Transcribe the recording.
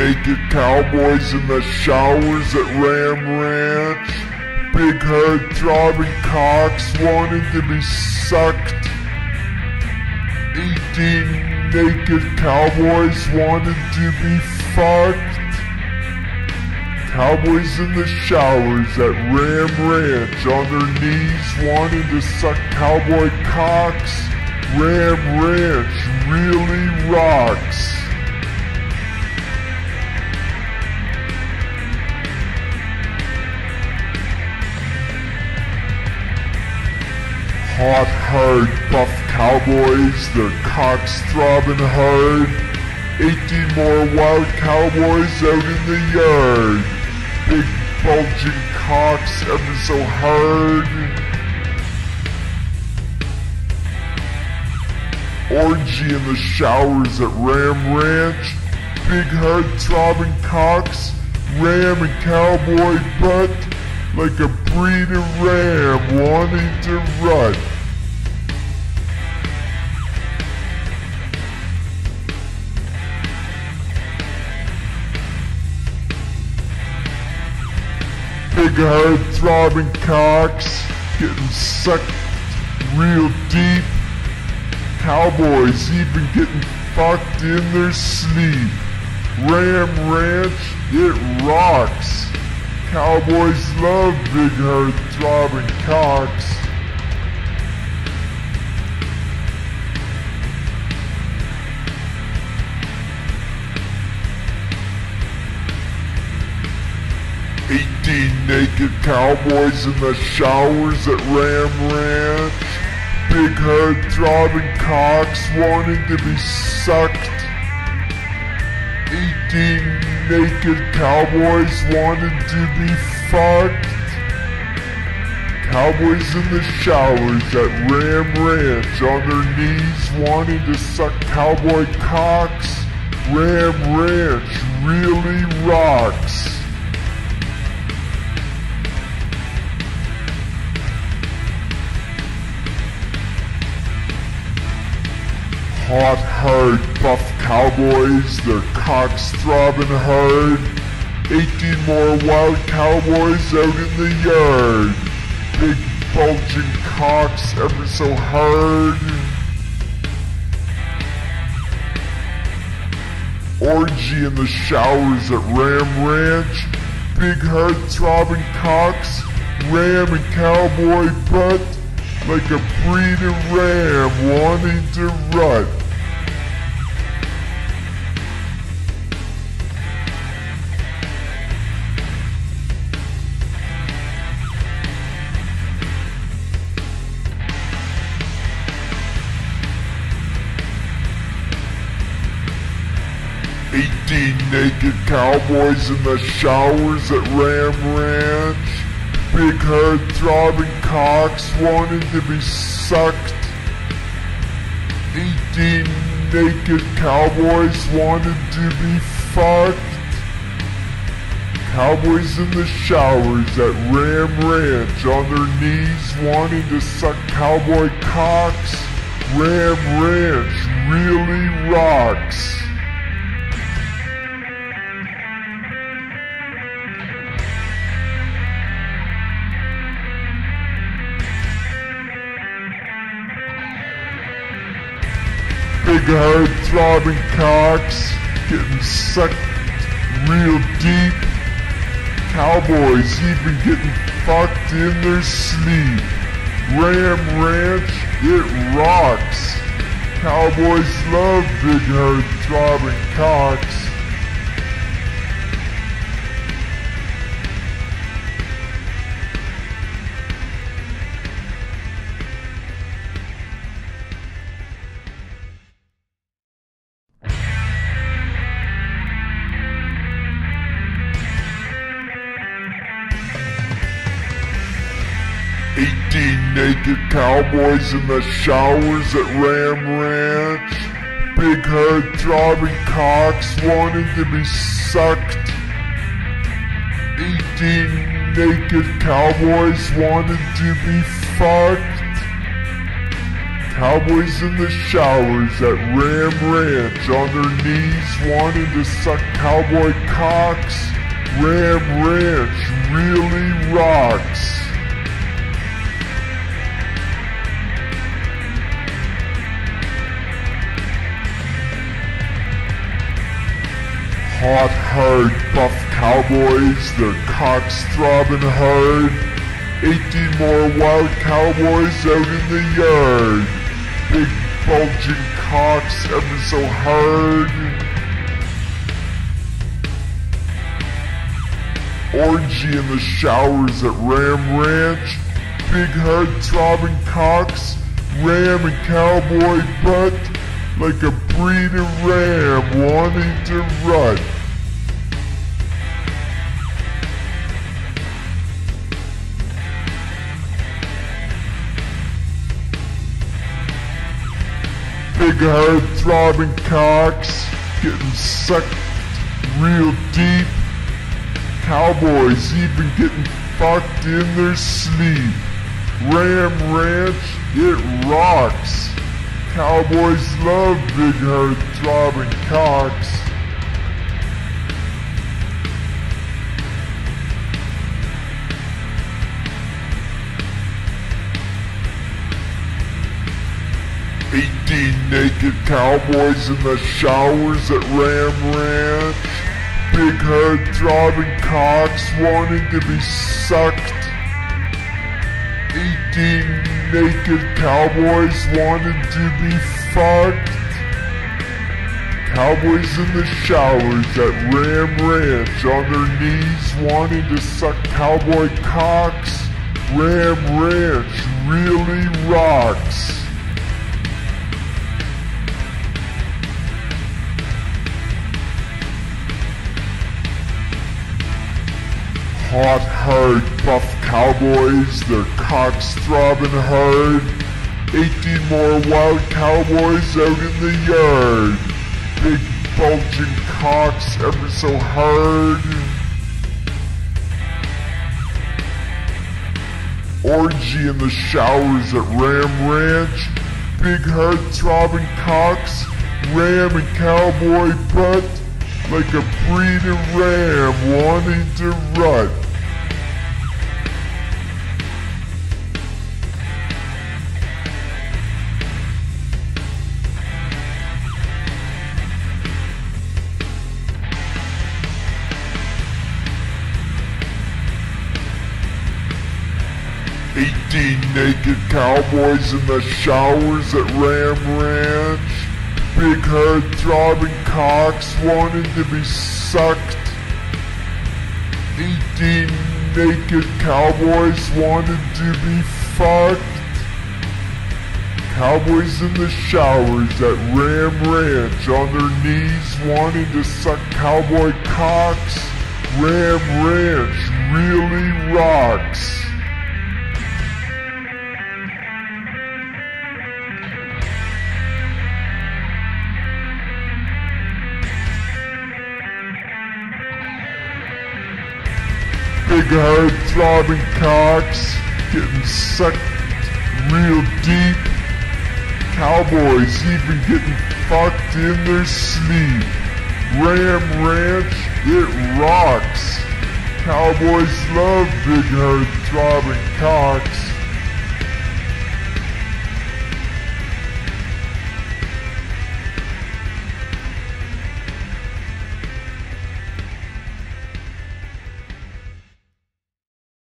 naked cowboys in the showers at Ram Ranch. Big head throbbing cocks wanting to be sucked. 18 naked cowboys wanted to be fucked. Cowboys in the showers at Ram Ranch on their knees wanting to suck cowboy cocks. Ram Ranch really rocks. Hot, hard, buff cowboys, their cocks throbbing hard. 18 more wild cowboys out in the yard. Big bulging cocks ever so hard. Orgy in the showers at Ram Ranch. Big hard throbbing cocks. Ram and cowboy butt like a breeder ram wanting to rut. Hard throbbing cocks getting sucked real deep. Cowboys even getting fucked in their sleep. Ram Ranch, it rocks. Cowboys love big hard throbbing cocks. Eighteen naked cowboys in the showers at Ram Ranch. Big hard throbbing cocks wanting to be sucked. Eighteen naked cowboys wanted to be fucked. Cowboys in the showers at Ram Ranch on their knees wanting to suck cowboy cocks. Ram Ranch really rocks. Hot, hard, buff cowboys, their cocks throbbing hard. 18 more wild cowboys out in the yard. Big bulging cocks ever so hard. Orgy in the showers at Ram Ranch. Big hard throbbing cocks. Ram and cowboy butt like a breeder ram wanting to rut. Naked cowboys in the showers at Ram Ranch. Big hard throbbing cocks wanting to be sucked. Eighteen naked cowboys wanted to be fucked. Cowboys in the showers at Ram Ranch on their knees wanting to suck cowboy cocks. Ram Ranch really rocks. Big hard throbbing cocks getting sucked real deep. Cowboys even getting fucked in their sleep. Ram Ranch, it rocks. Cowboys love big hard throbbing cocks. Naked cowboys in the showers at Ram Ranch. Big hard throbbing cocks wanting to be sucked. Eighteen naked cowboys wanted to be fucked. Cowboys in the showers at Ram Ranch on their knees wanting to suck cowboy cocks. Ram Ranch Hot, hard, buff cowboys, their cocks throbbing hard. 18 more wild cowboys out in the yard. Big bulging cocks ever so hard. Orgy in the showers at Ram Ranch. Big hard throbbing cocks. Ram and cowboy butt like a breeding ram wanting to rut. Big hard throbbing cocks getting sucked real deep. Cowboys even getting fucked in their sleep. Ram Ranch, it rocks. Cowboys love big hard throbbing cocks. Eighteen naked cowboys in the showers at Ram Ranch. Big head throbbing cocks wanting to be sucked. Eighteen naked cowboys wanting to be fucked. Cowboys in the showers at Ram Ranch on their knees wanting to suck cowboy cocks. Ram Ranch really rocks. Hard, buff cowboys, their cocks throbbing hard. 18 more wild cowboys out in the yard. Big bulging cocks ever so hard. Orgy in the showers at Ram Ranch. Big hard throbbing cocks. Ram and cowboy butt like a breeding ram wanting to rut. Eighteen naked cowboys in the showers at Ram Ranch. Big hard throbbing cocks wanting to be sucked. Eighteen naked cowboys wanted to be fucked. Cowboys in the showers at Ram Ranch on their knees wanting to suck cowboy cocks. Ram Ranch really rocks. Big hard throbbing cocks getting sucked real deep. Cowboys even getting fucked in their sleep. Ram Ranch, it rocks. Cowboys love big hard throbbing cocks.